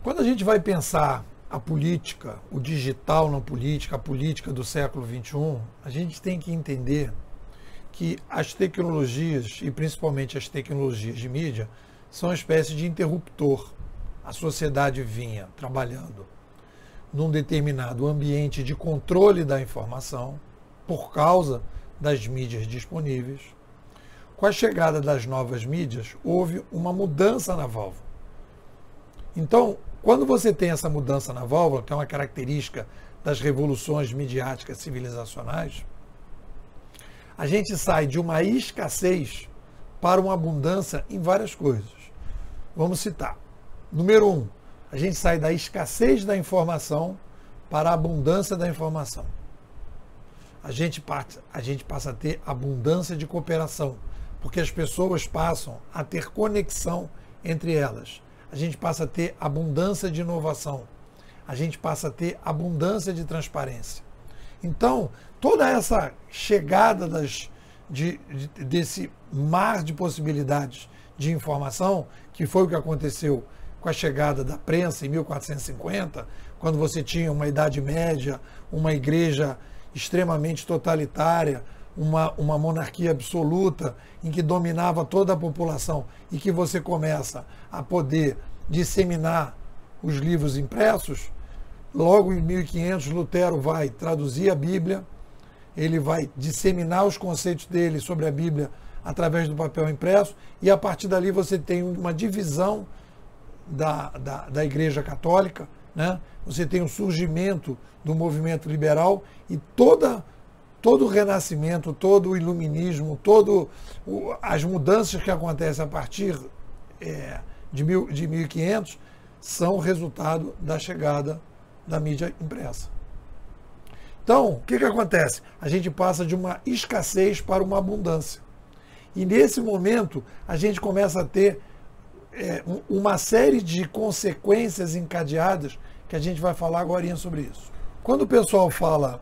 Quando a gente vai pensar a política, o digital na política, a política do século XXI, a gente tem que entender que as tecnologias, e principalmente as tecnologias de mídia, são uma espécie de interruptor. A sociedade vinha trabalhando num determinado ambiente de controle da informação, por causa das mídias disponíveis. Com a chegada das novas mídias, houve uma mudança na válvula. Então, quando você tem essa mudança na válvula, que é uma característica das revoluções midiáticas civilizacionais, a gente sai de uma escassez para uma abundância em várias coisas. Vamos citar. Número um, a gente sai da escassez da informação para a abundância da informação. A gente, passa, a gente passa a ter abundância de cooperação, porque as pessoas passam a ter conexão entre elas. A gente passa a ter abundância de inovação. A gente passa a ter abundância de transparência. Então, toda essa chegada das, de, de, desse mar de possibilidades de informação, que foi o que aconteceu com a chegada da prensa em 1450, quando você tinha uma Idade Média, uma igreja extremamente totalitária, uma, uma monarquia absoluta em que dominava toda a população e que você começa a poder disseminar os livros impressos, logo em 1500 Lutero vai traduzir a Bíblia, ele vai disseminar os conceitos dele sobre a Bíblia através do papel impresso e a partir dali você tem uma divisão da, da, da Igreja Católica, né? você tem o surgimento do movimento liberal e toda todo o renascimento, todo o iluminismo, todo o, as mudanças que acontecem a partir é, de, mil, de 1500 são resultado da chegada da mídia impressa. Então, o que, que acontece? A gente passa de uma escassez para uma abundância. E nesse momento, a gente começa a ter é, uma série de consequências encadeadas que a gente vai falar agora sobre isso. Quando o pessoal fala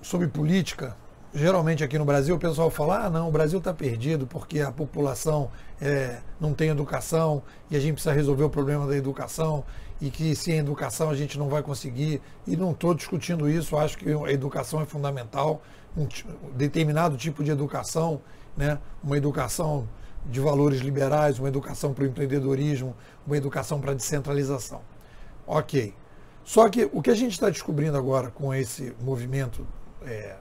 sobre política, geralmente aqui no Brasil o pessoal fala: ah, não, o Brasil está perdido porque a população é, não tem educação e a gente precisa resolver o problema da educação e que sem educação a gente não vai conseguir. E não estou discutindo isso, acho que a educação é fundamental, um determinado tipo de educação, né, uma educação de valores liberais, uma educação para o empreendedorismo, uma educação para a descentralização. Ok. Só que o que a gente está descobrindo agora com esse movimento é,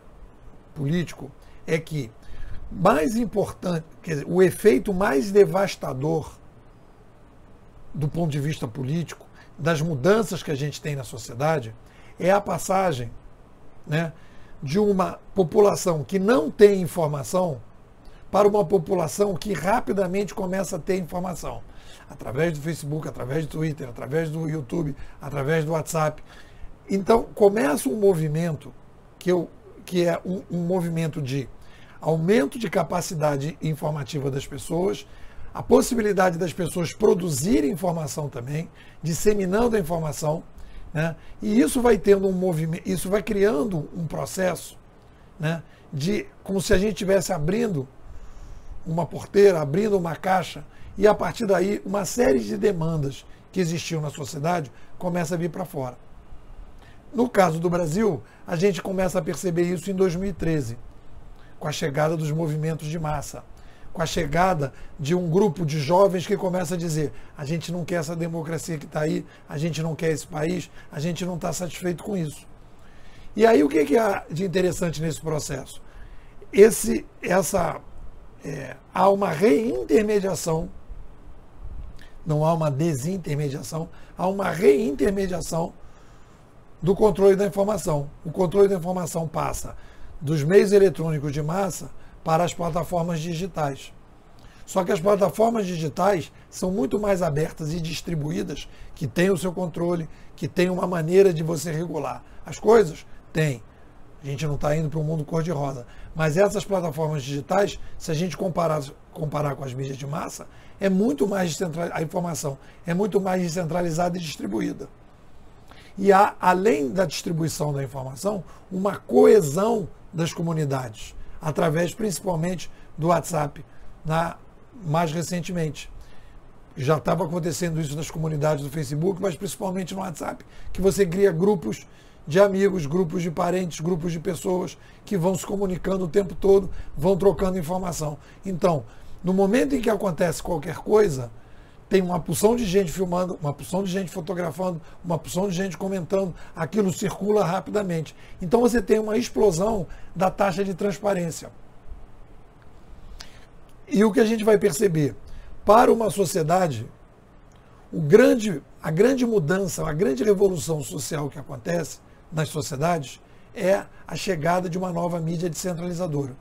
político é que mais importante, quer dizer, o efeito mais devastador do ponto de vista político, das mudanças que a gente tem na sociedade, é a passagem né, de uma população que não tem informação para uma população que rapidamente começa a ter informação. Através do Facebook, através do Twitter, através do YouTube, através do WhatsApp. Então, começa um movimento que eu que é um, um movimento de aumento de capacidade informativa das pessoas, a possibilidade das pessoas produzirem informação também, disseminando a informação, né? e isso vai tendo um movimento, isso vai criando um processo né? de como se a gente estivesse abrindo uma porteira, abrindo uma caixa, e a partir daí uma série de demandas que existiam na sociedade começa a vir para fora. No caso do Brasil, a gente começa a perceber isso em 2013, com a chegada dos movimentos de massa, com a chegada de um grupo de jovens que começa a dizer: a gente não quer essa democracia que está aí, a gente não quer esse país, a gente não está satisfeito com isso. E aí o que, que há de interessante nesse processo? Esse, essa, é, há uma reintermediação, não há uma desintermediação, há uma reintermediação do controle da informação. O controle da informação passa dos meios eletrônicos de massa para as plataformas digitais. Só que as plataformas digitais são muito mais abertas e distribuídas, que têm o seu controle, que têm uma maneira de você regular. As coisas? Tem. A gente não está indo para um mundo cor-de-rosa. Mas essas plataformas digitais, se a gente comparar, comparar com as mídias de massa, é muito mais a informação é muito mais descentralizada e distribuída. E há, além da distribuição da informação, uma coesão das comunidades, através principalmente do WhatsApp, na, mais recentemente. já estava acontecendo isso nas comunidades do Facebook, mas principalmente no WhatsApp, que você cria grupos de amigos, grupos de parentes, grupos de pessoas que vão se comunicando o tempo todo, vão trocando informação. Então, no momento em que acontece qualquer coisa, tem uma porção de gente filmando, uma porção de gente fotografando, uma porção de gente comentando, aquilo circula rapidamente. Então você tem uma explosão da taxa de transparência. E o que a gente vai perceber? Para uma sociedade, o grande, a grande mudança, a grande revolução social que acontece nas sociedades é a chegada de uma nova mídia descentralizadora.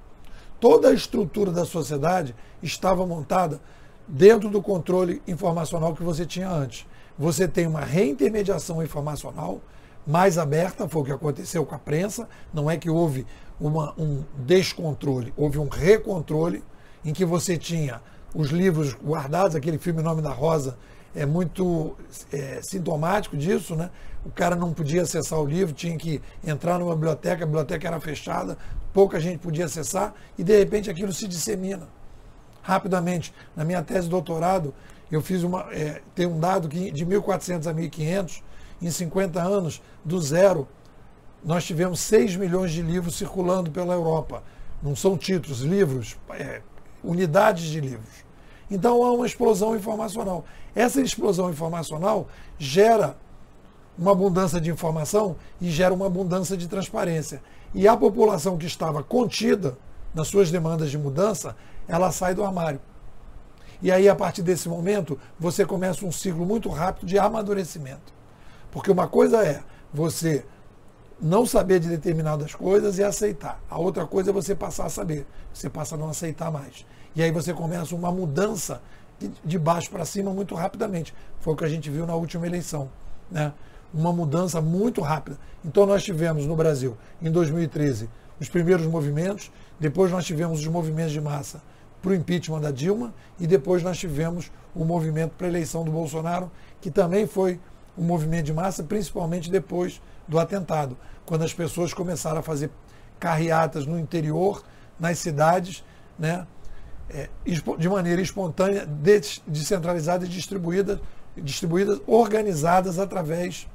Toda a estrutura da sociedade estava montada dentro do controle informacional que você tinha antes. Você tem uma reintermediação informacional mais aberta, foi o que aconteceu com a prensa, não é que houve uma, um descontrole, houve um recontrole em que você tinha os livros guardados, aquele filme Nome da Rosa é muito é, sintomático disso, né? O cara não podia acessar o livro, tinha que entrar numa biblioteca, a biblioteca era fechada, pouca gente podia acessar e de repente aquilo se dissemina rapidamente. Na minha tese de doutorado, eu fiz uma. É, tem um dado que de 1.400 a 1.500, em 50 anos, do zero, nós tivemos 6 milhões de livros circulando pela Europa. Não são títulos, livros, é, unidades de livros. Então há uma explosão informacional. Essa explosão informacional gera uma abundância de informação e gera uma abundância de transparência. E a população que estava contida nas suas demandas de mudança, ela sai do armário. E aí, a partir desse momento, você começa um ciclo muito rápido de amadurecimento. Porque uma coisa é você não saber de determinadas coisas e aceitar. A outra coisa é você passar a saber. Você passa a não aceitar mais. E aí você começa uma mudança de, baixo para cima muito rapidamente. Foi o que a gente viu na última eleição. Né? Uma mudança muito rápida. Então nós tivemos no Brasil, em 2013, os primeiros movimentos, depois nós tivemos os movimentos de massa para o impeachment da Dilma e depois nós tivemos o movimento para a eleição do Bolsonaro, que também foi um movimento de massa, principalmente depois do atentado, quando as pessoas começaram a fazer carreatas no interior, nas cidades, né, é, de maneira espontânea, descentralizada e distribuída, distribuídas, organizadas através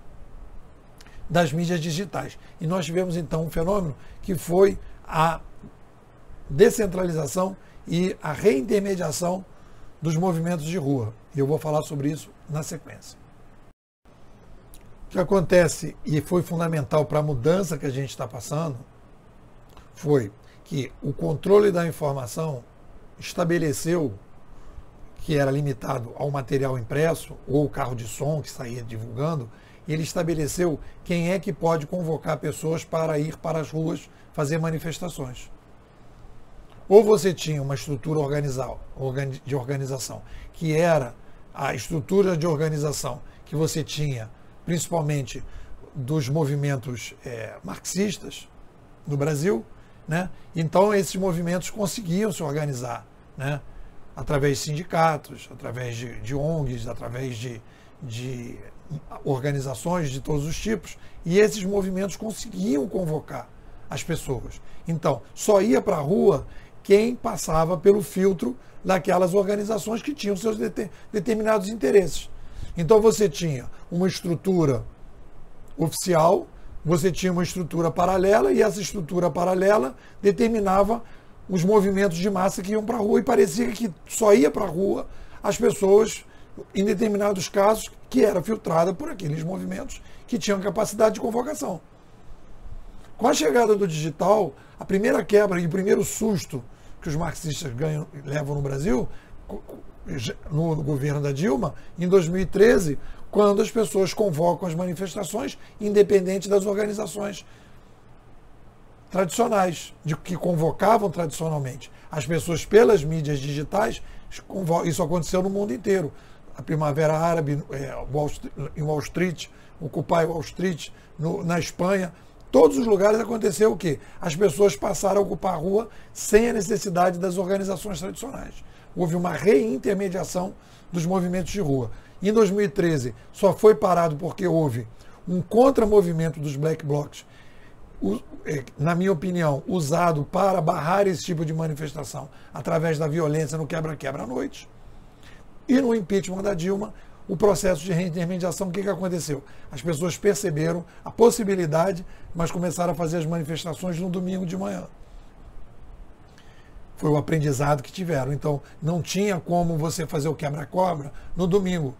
das mídias digitais. E nós tivemos então um fenômeno que foi a descentralização e a reintermediação dos movimentos de rua. E eu vou falar sobre isso na sequência. O que acontece e foi fundamental para a mudança que a gente está passando foi que o controle da informação estabeleceu que era limitado ao material impresso ou o carro de som que saía divulgando, ele estabeleceu quem é que pode convocar pessoas para ir para as ruas fazer manifestações. Ou você tinha uma estrutura de organização, que era a estrutura de organização que você tinha, principalmente dos movimentos é, marxistas no Brasil, né? então esses movimentos conseguiam se organizar né? através de sindicatos, através de, de ONGs, através de, de organizações de todos os tipos, e esses movimentos conseguiam convocar as pessoas. Então, só ia para a rua quem passava pelo filtro daquelas organizações que tinham seus determinados interesses. Então você tinha uma estrutura oficial, você tinha uma estrutura paralela e essa estrutura paralela determinava os movimentos de massa que iam para a rua e parecia que só ia para a rua as pessoas, em determinados casos, que era filtrada por aqueles movimentos que tinham capacidade de convocação. Com a chegada do digital, a primeira quebra e o primeiro susto que os marxistas ganham, levam no Brasil, no governo da Dilma, em 2013, quando as pessoas convocam as manifestações, independente das organizações tradicionais, de que convocavam tradicionalmente. As pessoas pelas mídias digitais, isso aconteceu no mundo inteiro. A Primavera Árabe é, em Wall Street, Occupy Wall Street, no, na Espanha, todos os lugares aconteceu o quê? As pessoas passaram a ocupar a rua sem a necessidade das organizações tradicionais. Houve uma reintermediação dos movimentos de rua. Em 2013, só foi parado porque houve um contramovimento dos black blocs, é, na minha opinião, usado para barrar esse tipo de manifestação através da violência no quebra-quebra à noite. E no impeachment da Dilma, o processo de reintermediação, o que, que aconteceu? As pessoas perceberam a possibilidade, mas começaram a fazer as manifestações no domingo de manhã. Foi o aprendizado que tiveram. Então, não tinha como você fazer o quebra-cobra no domingo.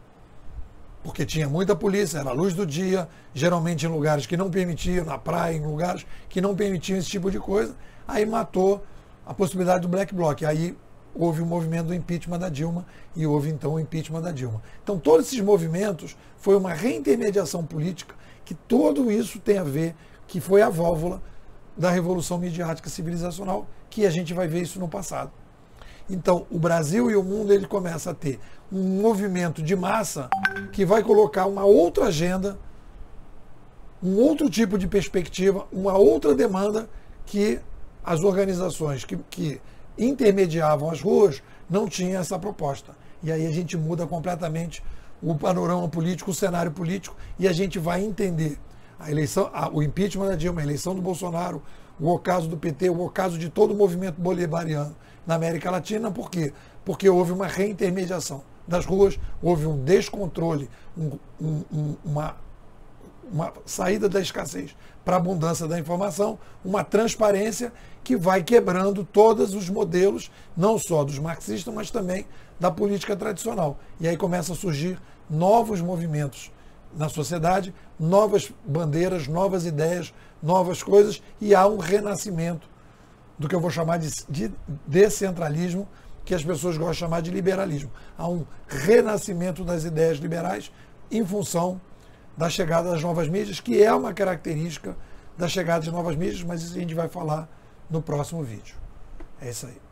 Porque tinha muita polícia, era a luz do dia, geralmente em lugares que não permitiam, na praia, em lugares que não permitiam esse tipo de coisa. Aí matou a possibilidade do black bloc. Aí houve o movimento do impeachment da Dilma e houve então o impeachment da Dilma. Então todos esses movimentos foi uma reintermediação política que tudo isso tem a ver, que foi a válvula da revolução midiática civilizacional, que a gente vai ver isso no passado. Então, o Brasil e o mundo ele começa a ter um movimento de massa que vai colocar uma outra agenda, um outro tipo de perspectiva, uma outra demanda que as organizações que, que intermediavam as ruas não tinham essa proposta. E aí a gente muda completamente o panorama político, o cenário político, e a gente vai entender a eleição, a, o impeachment da Dilma, a eleição do Bolsonaro, o ocaso do PT, o ocaso de todo o movimento bolivariano na América Latina, por quê? Porque houve uma reintermediação das ruas, houve um descontrole, um, um, uma uma saída da escassez para a abundância da informação, uma transparência que vai quebrando todos os modelos, não só dos marxistas, mas também da política tradicional. E aí começa a surgir novos movimentos na sociedade, novas bandeiras, novas ideias, novas coisas, e há um renascimento do que eu vou chamar de, de descentralismo, que as pessoas gostam de chamar de liberalismo. Há um renascimento das ideias liberais em função da chegada das novas mídias, que é uma característica da chegada das novas mídias, mas isso a gente vai falar no próximo vídeo. É isso aí.